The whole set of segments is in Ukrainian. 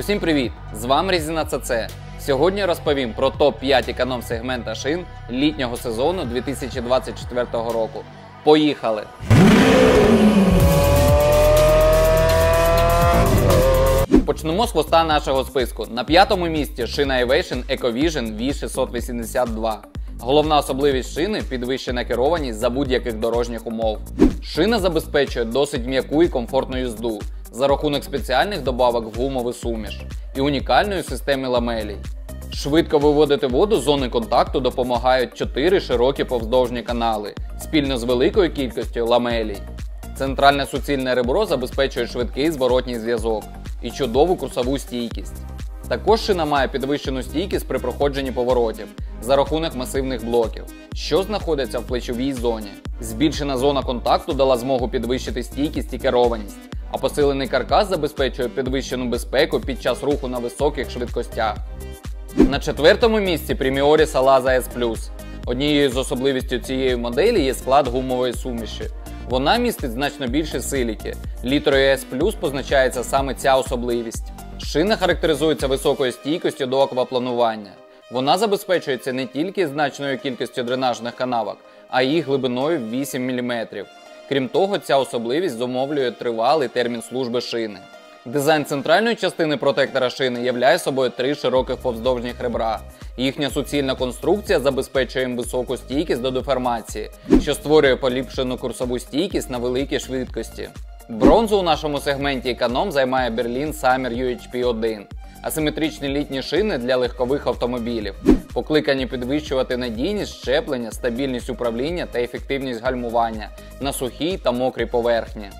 Усім привіт! З вами Резина ЦЦ. Сьогодні розповім про топ-5 економ-сегмента шин літнього сезону 2024 року. Поїхали! Почнемо з хвоста нашого списку. На п'ятому місці шина Evation EcoVision V682. Головна особливість шини підвищена керованість за будь-яких дорожніх умов. Шина забезпечує досить м'яку і комфортну їзду за рахунок спеціальних добавок в гумовий суміш і унікальної системи ламелій. Швидко виводити воду з зони контакту допомагають 4 широкі повздовжні канали спільно з великою кількістю ламелій. Центральне суцільне ребро забезпечує швидкий зворотній зв'язок і чудову курсову стійкість. Також шина має підвищену стійкість при проходженні поворотів за рахунок масивних блоків, що знаходяться в плечовій зоні. Збільшена зона контакту дала змогу підвищити стійкість і керованість, а посилений каркас забезпечує підвищену безпеку під час руху на високих швидкостях. На четвертому місці Primioris Alaza S+. Однією з особливістю цієї моделі є склад гумової суміші. Вона містить значно більше силіки. Літерою S+, позначається саме ця особливість. Шина характеризується високою стійкістю до аквапланування. Вона забезпечується не тільки значною кількістю дренажних канавок, а й глибиною 8 мм. Крім того, ця особливість зумовлює тривалий термін служби шини. Дизайн центральної частини протектора шини являє собою три широких повздовжніх ребра. Їхня суцільна конструкція забезпечує їм високу стійкість до деформації, що створює поліпшену курсову стійкість на великій швидкості. Бронзу у нашому сегменті економ займає Berlin Summer UHP 1 асиметричні літні шини для легкових автомобілів, покликані підвищувати надійність щеплення, стабільність управління та ефективність гальмування на сухій та мокрій поверхні.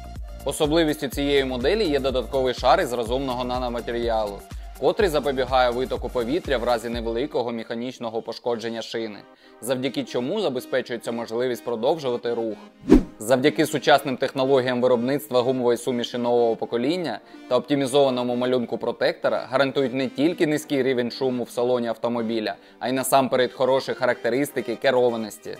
Особливістю цієї моделі є додатковий шар із розумного наноматеріалу, котрий запобігає витоку повітря в разі невеликого механічного пошкодження шини, завдяки чому забезпечується можливість продовжувати рух. Завдяки сучасним технологіям виробництва гумової суміші нового покоління та оптимізованому малюнку протектора гарантують не тільки низький рівень шуму в салоні автомобіля, а й насамперед хороші характеристики керованості.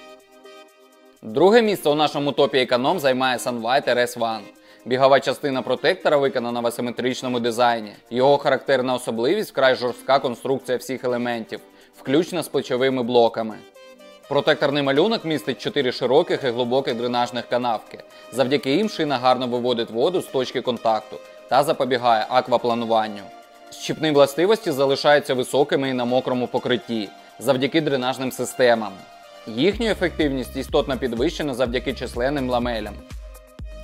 Друге місце у нашому топі економ займає Sunlight RS1. Бігова частина протектора виконана в асиметричному дизайні. Його характерна особливість вкрай жорстка конструкція всіх елементів, включно з плечовими блоками. Протекторний малюнок містить 4 широких і глибоких дренажних канавки. Завдяки їм шина гарно виводить воду з точки контакту та запобігає акваплануванню. Щіпні властивості залишаються високими і на мокрому покритті завдяки дренажним системам. Їхню ефективність істотно підвищена завдяки численним ламелям.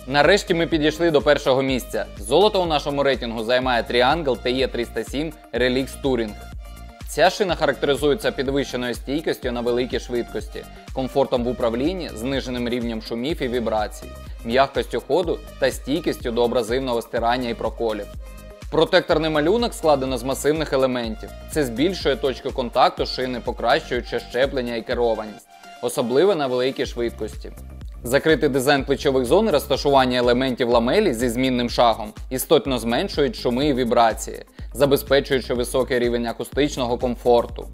Нарешті ми підійшли до першого місця. Золото у нашому рейтингу займає Triangle TE307 Relix Touring. Ця шина характеризується підвищеною стійкістю на великій швидкості, комфортом в управлінні, зниженим рівнем шумів і вібрацій, м'якостю ходу та стійкістю до абразивного стирання і проколів. Протекторний малюнок складено з масивних елементів. Це збільшує точку контакту шини, покращуючи щеплення і керованість, особливо на великій швидкості. Закритий дизайн плечових зон і розташування елементів ламелі зі змінним шагом істотно зменшують шуми і вібрації, забезпечуючи високий рівень акустичного комфорту.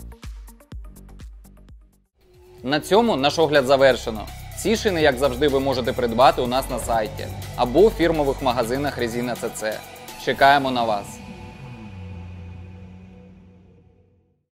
На цьому наш огляд завершено. Ці шини, як завжди, ви можете придбати у нас на сайті або у фірмових магазинах Резина ЦЦ. Чекаємо на вас!